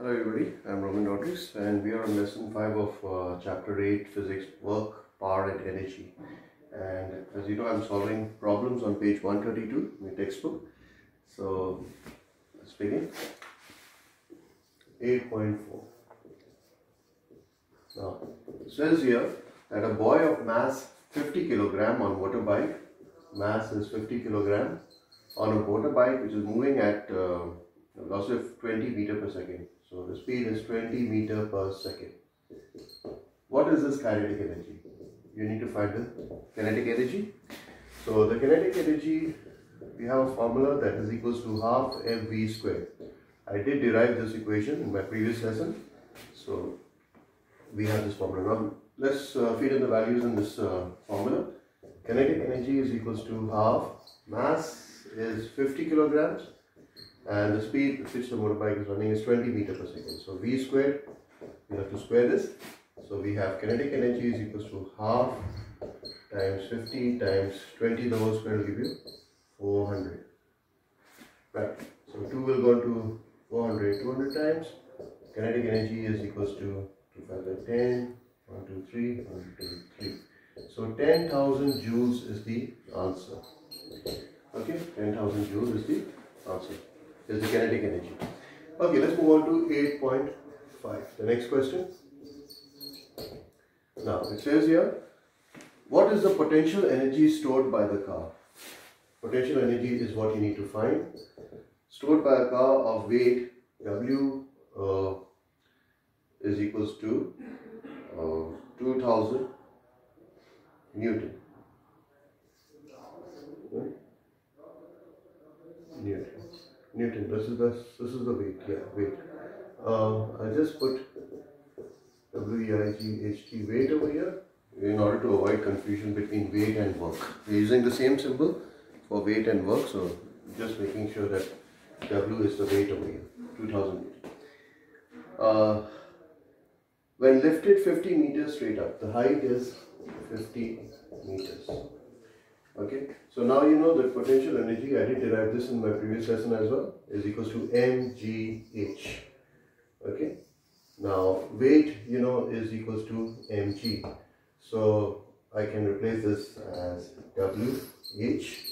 Hello everybody, I'm Roman Rodrigues and we are on lesson 5 of uh, chapter 8 physics work, power and energy. And as you know I'm solving problems on page 132 in the textbook. So let's begin. 8.4 now it says here that a boy of mass 50 kilogram on motorbike mass is 50 kilogram on a motorbike which is moving at uh, a velocity of 20 meter per second so the speed is 20 meter per second. What is this kinetic energy? You need to find the kinetic energy. So the kinetic energy, we have a formula that is equals to half mv squared. I did derive this equation in my previous lesson. So we have this formula. Now let's uh, feed in the values in this uh, formula. Kinetic energy is equals to half. Mass is 50 kilograms and the speed at which the motorbike is running is 20 meter per second. So V squared, we have to square this. So we have kinetic energy is equals to half times 50 times 20, the whole square will give you 400. Right, so 2 will go into 400, 200 times. Kinetic energy is equals to 2 5 10, 1, 2, 3, 1, 2, 3. So 10,000 joules is the answer. Okay, 10,000 joules is the answer is the kinetic energy. Okay, let's move on to 8.5. The next question. Now, it says here, what is the potential energy stored by the car? Potential energy is what you need to find. Stored by a car of weight W uh, is equals to uh, 2000 Newton. Newton. Newton. This is the this is the weight. Yeah, weight. Um, I just put W E I G H T weight over here in order to avoid confusion between weight and work. We're using the same symbol for weight and work, so just making sure that W is the weight over here, 2000 uh, when lifted 50 meters straight up, the height is 50 meters. Okay, so now you know that potential energy, I did derive this in my previous lesson as well, is equals to mgh. Okay, now weight, you know, is equals to mg. So I can replace this as wh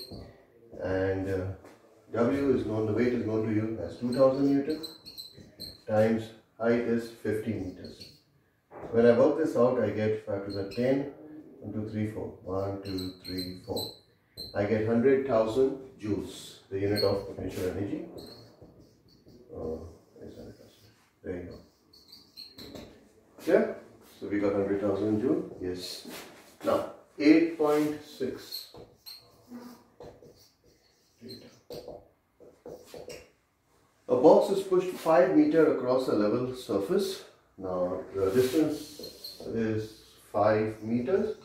and uh, w is known, the weight is known to you as 2000 newton times height is 50 meters. When I work this out, I get 5 to the 10 1, 2, 3, 4. 1, 2, 3, 4. I get 100,000 joules, the unit of potential energy. Oh, there you go. Yeah? So we got 100,000 joule. Yes. Now, 8.6. A box is pushed 5 meter across a level surface. Now, the distance is 5 meters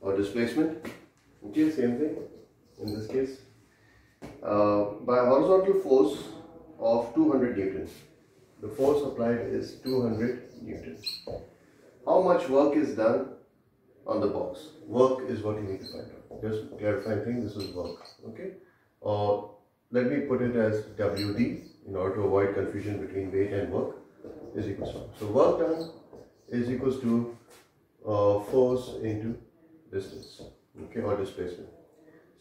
or displacement. Okay same thing in this case. Uh, by horizontal force of 200 newtons the force applied is 200 newtons how much work is done on the box? Work is what you need to find out. Just clarifying thing this is work okay? Or let me put it as WD in order to avoid confusion between weight and work is equal to so work done is equals to uh, force into distance okay or displacement.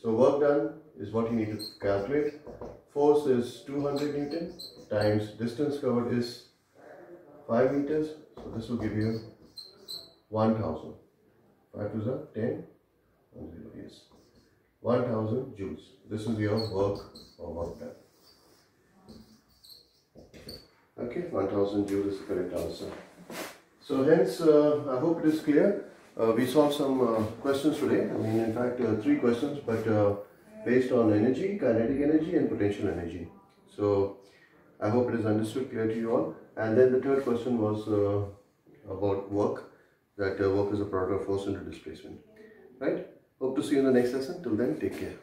So work done is what you need to calculate. Force is 200 newton times distance covered is 5 meters. So this will give you 1000 5 to the 10 yes. 1000 joules. This is your work or work done. Okay 1000 joules is the correct answer so hence uh, i hope it is clear uh, we saw some uh, questions today. I mean, in fact, three questions, but based on energy, kinetic energy, and potential energy. So, I hope it is understood clear to you all. And then the third question was uh, about work, that uh, work is a product of force into displacement. Right? Hope to see you in the next lesson. Till then, take care.